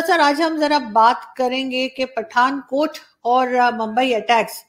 Sir आज हम जरा बात करेंगे कि पठानकोट और मुंबई अटैक्स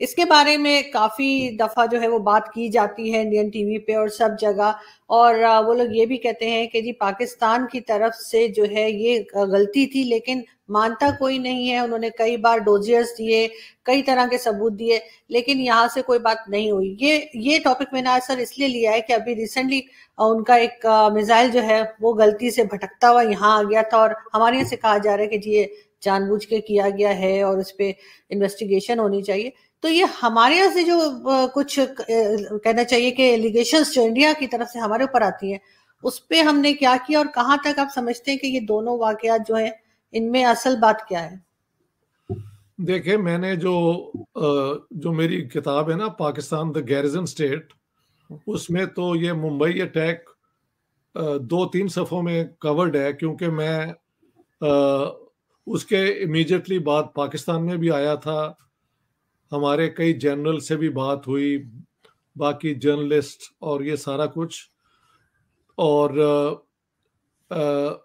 इसके बारे में काफ़ी दफ़ा जो है वो बात की जाती है इंडियन टीवी पे और सब जगह। और वो लोग ये भी कहते हैं कि जी पाकिस्तान की तरफ़ से जो है ये गलती थी, लेकिन मानता कोई नहीं है। उन्होंने कई बार डोजियर्स दिए, कई तरह के सबूत दिए, लेकिन यहाँ से कोई बात नहीं हुई। ये ये टॉपिक मैंने आज सर इसलिए लिया है कि अभी रिसेंटली उनका एक मिसाइल जो है वो गलती से भटकता हुआ यहाँ आ गया था और हमारे यहाँ से कहा जा रहा है कि जी ये जानबूझ के किया गया है और उस पर इन्वेस्टिगेशन होनी चाहिए। तो ये हमारे यहाँ से जो कुछ कहना चाहिए कि एलिगेशन जो इंडिया की तरफ़ से हमारे ऊपर आती है, उस पर हमने क्या किया और कहाँ तक आप समझते हैं कि ये दोनों वाकयात जो है, इनमें असल बात क्या है? देखिए, मैंने जो जो मेरी किताब है ना, पाकिस्तान द गैरिजन स्टेट, उसमें तो ये मुंबई अटैक दो तीन सफ़ों में कवर्ड है, क्योंकि मैं उसके इमीडिएटली बाद पाकिस्तान में भी आया था हमारे कई जनरल से भी बात हुई, बाकी जर्नलिस्ट और ये सारा कुछ। और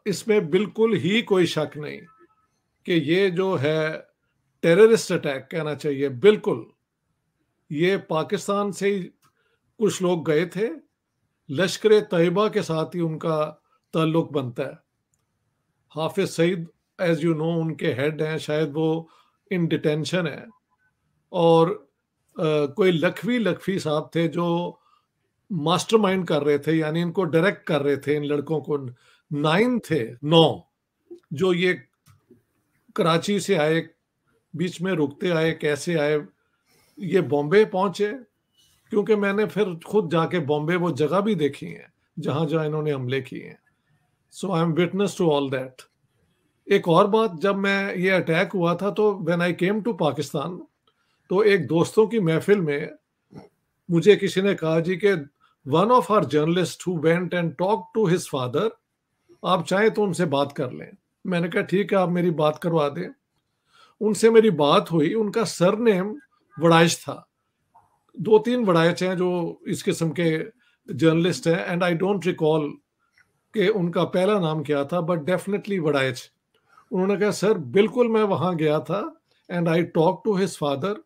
इसमें बिल्कुल ही कोई शक नहीं कि ये जो है टेररिस्ट अटैक कहना चाहिए, बिल्कुल। ये पाकिस्तान से ही कुछ लोग गए थे, लश्कर तयबा के साथ ही उनका ताल्लुक बनता है। Hafiz Saeed as you know उनके हेड हैं, शायद वो इन डिटेंशन है। और आ, कोई लखवी लखवी साहब थे जो मास्टरमाइंड कर रहे थे यानी इनको डायरेक्ट कर रहे थे इन लड़कों को। नाइन थे नौ जो ये कराची से आए बीच में रुकते आए कैसे आए ये बॉम्बे पहुँचे क्योंकि मैंने फिर खुद जाके बॉम्बे वो जगह भी देखी है जहाँ जहाँ इन्होंने हमले किए हैं। So I am witness to all that एक और बात जब मैं ये अटैक हुआ था तो when I came to Pakistan तो एक दोस्तों की महफिल में मुझे किसी ने कहा, जी के one of our journalist who went and talk to his father आप चाहें तो उनसे बात कर लें। मैंने कहा, ठीक है, आप मेरी बात करवा दें। उनसे मेरी बात हुई। उनका सर नेम वड़ाइश था। दो तीन वड़ाइच हैं जो इस किस्म के जर्नलिस्ट हैं एंड आई डोंट रिकॉल कि उनका पहला नाम क्या था बट डेफिनेटली वड़ाइच उन्होंने कहा, सर, बिल्कुल मैं वहाँ गया था and I talk to his father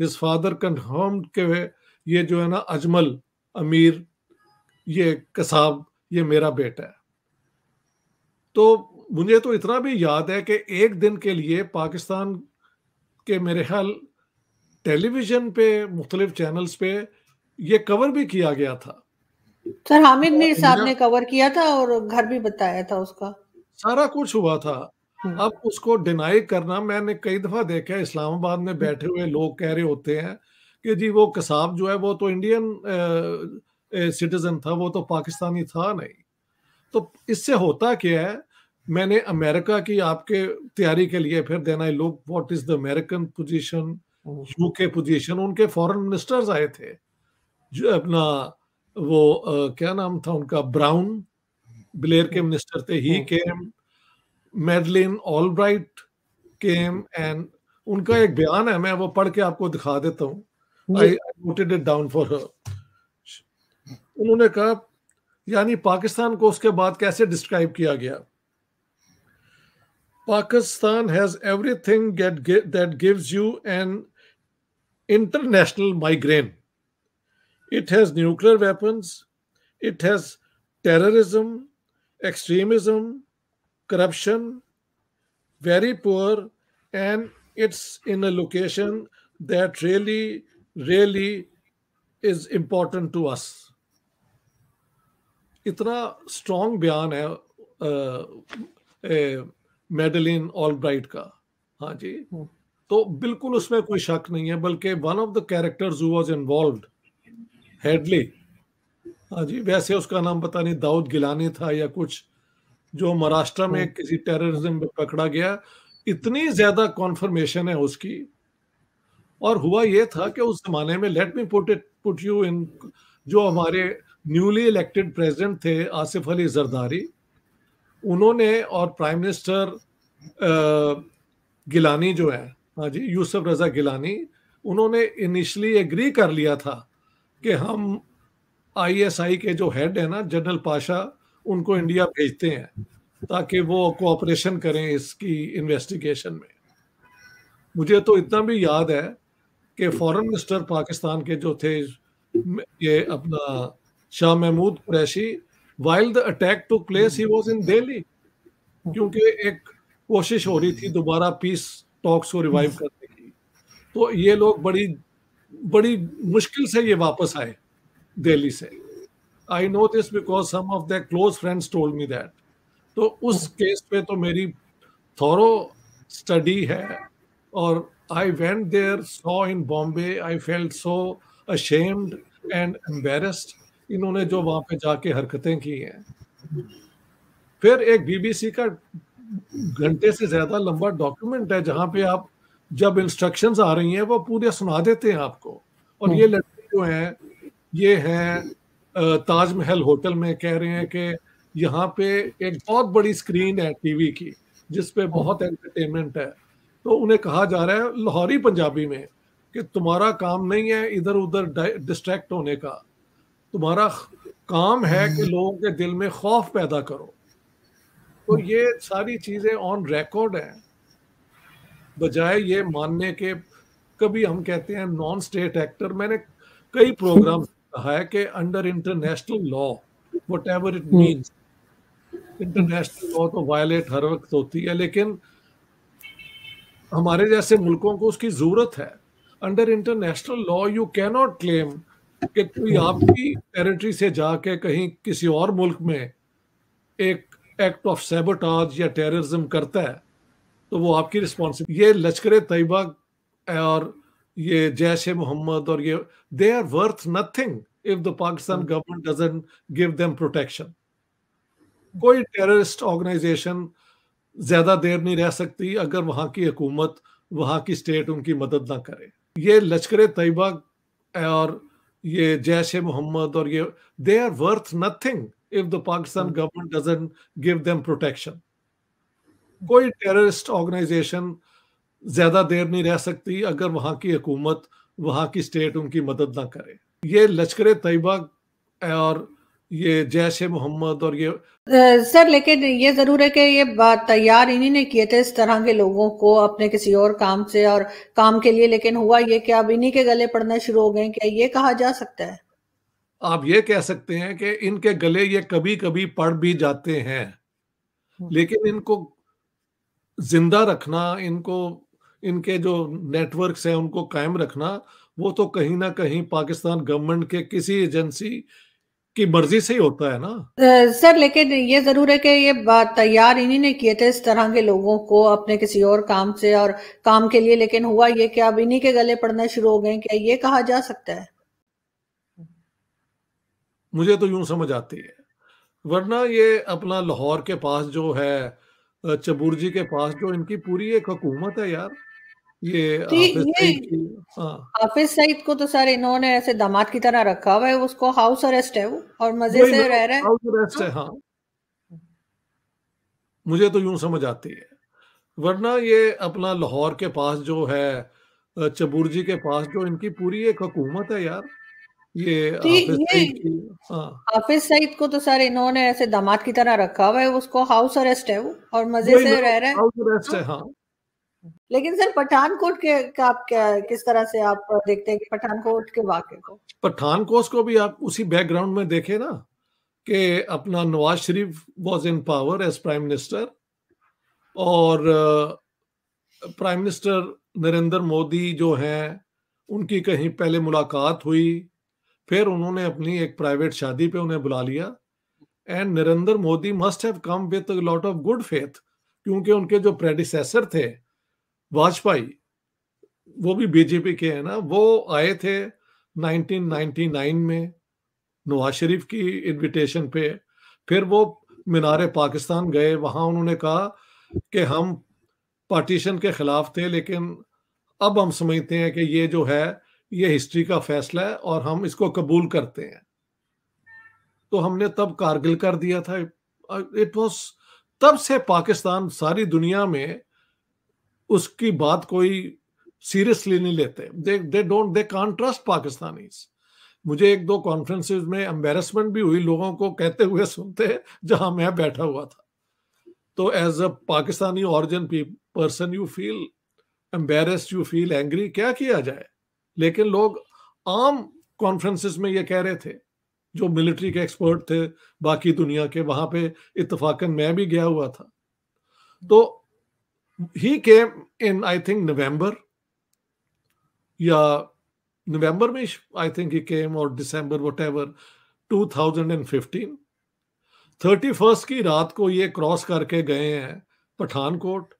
his father confirm के ये जो है ना अजमल अमीर ये कसाब ये मेरा बेटा है। तो मुझे तो इतना भी याद है कि एक दिन के लिए पाकिस्तान के मेरे ख्याल टेलीविज़न पे मुख्तलिफ़ चैनल्स पे ये कवर भी किया गया था। सर हामिद मीर साहब ने कवर किया था और घर भी बताया था उसका। सारा कुछ हुआ था। अब उसको डिनाई करना मैंने कई दफ़ा देखा है इस्लामाबाद में बैठे हुए लोग कह रहे होते हैं कि जी वो कसाब जो है वो तो इंडियन सिटीजन था वो तो पाकिस्तानी था नहीं। तो इससे होता क्या है मैंने अमेरिका की आपके तैयारी के लिए फिर देना I look what is the American position UK position उनके फॉरेन मिनिस्टर्स आए थे। जो अपना वो आ, क्या नाम था उनका ब्राउन ब्लेयर के मिनिस्टर थे he came Madeleine Albright came and उनका एक बयान है मैं वो पढ़ के आपको दिखा देता हूँ। I noted it down for her उन्होंने कहा यानी पाकिस्तान को उसके बाद कैसे डिस्क्राइब किया गया? Pakistan has everything get that gives you an international migraine it has nuclear weapons it has terrorism extremism corruption, very poor, and it's in a location that really, really is important to us. इतना strong बयान है Madeline all bright का। हाँ जी। तो बिल्कुल उसमें कोई शक नहीं है बल्कि one of the characters was involved Headley हाँ जी वैसे उसका नाम पता नहीं दाऊद गिलानी था या कुछ। जो महाराष्ट्र में हम्म। किसी टेररिज्म में पकड़ा गया इतनी ज़्यादा कॉन्फर्मेशन है उसकी और हुआ ये था कि उस जमाने में let me put it put you in जो हमारे न्यूली इलेक्टेड प्रेसिडेंट थे आसिफ अली जरदारी उन्होंने और प्राइम मिनिस्टर गिलानी जो है हाँ जी यूसुफ रजा गिलानी उन्होंने इनिशली एग्री कर लिया था कि हम आईएसआई के जो हेड है ना जनरल पाशा उनको इंडिया भेजते हैं ताकि वो कोऑपरेशन करें इसकी इन्वेस्टिगेशन में। मुझे तो इतना भी याद है कि फॉरेन मिनिस्टर पाकिस्तान के जो थे, ये अपना Shah Mahmood Qureshi while the attack took place he was in Delhi क्योंकि एक कोशिश हो रही थी दोबारा पीस टॉक्स को रिवाइव करने की। तो ये लोग बड़ी बड़ी मुश्किल से ये वापस आए, दिल्ली से। I know this because some of the close friends told me that तो उस केस पे तो मेरी थोरो स्टडी है और I went there saw in Bombay I felt so ashamed and embarrassed इन्होंने जो वहाँ पे जाके हरकतें की हैं। फिर एक बीबीसी का घंटे से ज़्यादा लंबा डॉक्यूमेंट है जहाँ पे आप जब इंस्ट्रक्शंस आ रही हैं वो पूरे सुना देते हैं आपको। और ये लड़के जो हैं ये हैं ताजमहल होटल में कह रहे हैं कि यहाँ पे एक बहुत बड़ी स्क्रीन है टीवी की जिस पे बहुत एंटरटेनमेंट है। तो उन्हें कहा जा रहा है लाहौरी पंजाबी में कि तुम्हारा काम नहीं है इधर उधर डिस्ट्रैक्ट होने का। तुम्हारा काम है कि लोगों के दिल में खौफ पैदा करो। तो ये सारी चीज़ें ऑन रिकॉर्ड है। बजाय ये मानने के कभी हम कहते हैं नॉन स्टेट एक्टर मैंने कई प्रोग्राम कहा है कि under international law whatever it means international law तो वायलेट हर वक्त होती है लेकिन हमारे जैसे मुल्कों को उसकी ज़रूरत है। Under international law you cannot claim कि कोई आपकी टेरिटरी से जाके कहीं किसी और मुल्क में एक एक्ट ऑफ़ सेबोटाज या टेररिज्म करता है तो वो आपकी रिस्पॉन्सिबिलिटी ये लश्कर तैयबा और ये जैश ए मोहम्मद और ये they are worth nothing if the Pakistan government doesn't give them protection कोई टेररिस्ट ऑर्गेनाइजेशन ज़्यादा देर नहीं रह सकती अगर वहाँ की हुकूमत वहाँ की स्टेट उनकी मदद ना करे। ये लश्कर तयबा और ये जैश ए मोहम्मद और ये they are worth nothing if the Pakistan government doesn't give them protection कोई टेररिस्ट ऑर्गेनाइजेशन ज़्यादा देर नहीं रह सकती अगर वहाँ की हुकूमत वहाँ की स्टेट उनकी मदद ना करे। ये लश्कर तैयबा और ये जैश मोहम्मद और ये सर लेकिन ये ज़रूर है कि ये बात तैयार इन्हीं ने किए थे इस तरह के लोगों को अपने किसी और काम से और काम के लिए लेकिन हुआ ये कि अब इन्हीं के गले पड़ना शुरू हो गए क्या ये कहा जा सकता है? आप ये कह सकते हैं कि इनके गले ये कभी कभी पड़ भी जाते हैं हम्म। लेकिन इनको ज़िंदा रखना इनको इनके जो नेटवर्क्स हैं उनको कायम रखना वो तो कहीं ना कहीं पाकिस्तान गवर्नमेंट के किसी एजेंसी की मर्ज़ी से ही होता है ना? सर लेकिन ये ज़रूर है कि ये बात तैयार इन्हीं ने किए थे इस तरह के लोगों को अपने किसी और काम से और काम के लिए लेकिन हुआ ये कि अब इन्हीं के गले पड़ना शुरू हो गए क्या ये कहा जा सकता है। मुझे तो यूँ समझ आती है। वरना ये अपना लाहौर के पास जो है चबूर जी के पास जो इनकी पूरी एक हुकूमत है यार। ये हाँ। हाफिज सईद को तो सर इन्होंने ऐसे दामाद की तरह रखा हुआ है उसको हाउस अरेस्ट है वो और मज़े से रह रहा है। हाउस अरेस्ट है हाँ। मुझे तो यूँ समझ आती है। वरना ये अपना लाहौर के पास जो है चबूर जी के पास जो इनकी पूरी एक हुकूमत है यार ये हाँ। हाफिज सईद को तो सर इन्होंने ऐसे दामाद की तरह रखा हुआ है उसको हाउस अरेस्ट है वो और मज़े से रह रहा है। हाउस अरेस्ट है हाँ। लेकिन सर, पठानकोट के, का आप क्या, किस तरह से आप देखते हैं कि पठानकोट के वाक्य को? पठानकोट को भी आप उसी बैकग्राउंड में देखे ना, कि अपना Nawaz Sharif was in power as prime minister और प्राइम मिनिस्टर नरेंद्र मोदी जो हैं, उनकी कहीं पहले मुलाकात हुई, फिर उन्होंने अपनी एक प्राइवेट शादी पे उन्हें बुला लिया and Narendra Modi must have come with lot of good faith क्योंकि उनके जो प्रेडिसेसर थे वाजपेयी, वो भी बीजेपी के हैं ना, वो आए थे 1999 में नवाज़ शरीफ की इनविटेशन पे। फिर वो मीनार पाकिस्तान गए, वहाँ उन्होंने कहा कि हम पार्टीशन के खिलाफ थे, लेकिन अब हम समझते हैं कि ये जो है, ये हिस्ट्री का फैसला है और हम इसको कबूल करते हैं। तो हमने तब कारगिल कर दिया था। इट वॉज़ तब से पाकिस्तान सारी दुनिया में उसकी बात कोई सीरियसली नहीं लेते। They they don't they trust Pakistanis मुझे एक दो कॉन्फ्रेंसेज में एम्बेरसमेंट भी हुई लोगों को कहते हुए सुनते, जहाँ मैं बैठा हुआ था। तो as a Pakistani origin person you feel embarrassed you feel angry क्या किया जाए? लेकिन लोग आम कॉन्फ्रेंसिस में ये कह रहे थे, जो मिलिट्री के एक्सपर्ट थे, बाकी दुनिया के, वहाँ पे इतफाकन मैं भी गया हुआ था। तो ही केम इन आई थिंक नवंबर या नवंबर में आई थिंक ही केम और वट एवर 2015 थर्टी फ़र्स्ट की रात को ये क्रॉस करके गए हैं पठानकोट।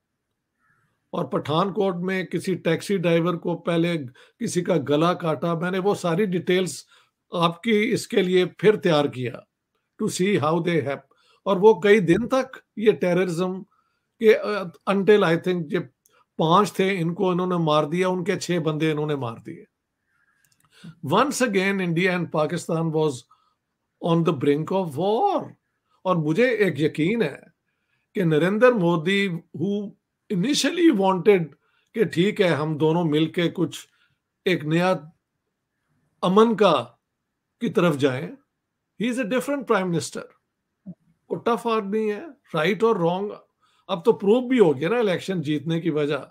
और पठानकोट में किसी टैक्सी ड्राइवर को पहले किसी का गला काटा। मैंने वो सारी डिटेल्स आपकी इसके लिए फिर तैयार किया to see how they have और वो कई दिन तक ये टेररिज्म के अनटिल आई थिंक जब पाँच थे, इनको इन्होंने मार दिया, उनके छह बंदे इन्होंने मार दिए। Once again India and Pakistan was on the brink of war और मुझे एक यकीन है कि Narendra Modi who initially wanted कि ठीक है, हम दोनों मिलके कुछ एक नया अमन का की तरफ़ जाएँ। He is a different prime minister वो टफ आदमी है राइट और रॉन्ग अब तो प्रूव भी हो गया ना इलेक्शन जीतने की वजह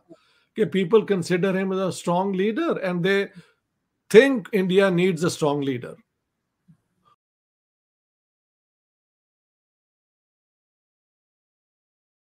कि people consider him a strong leader and they think India needs a strong leader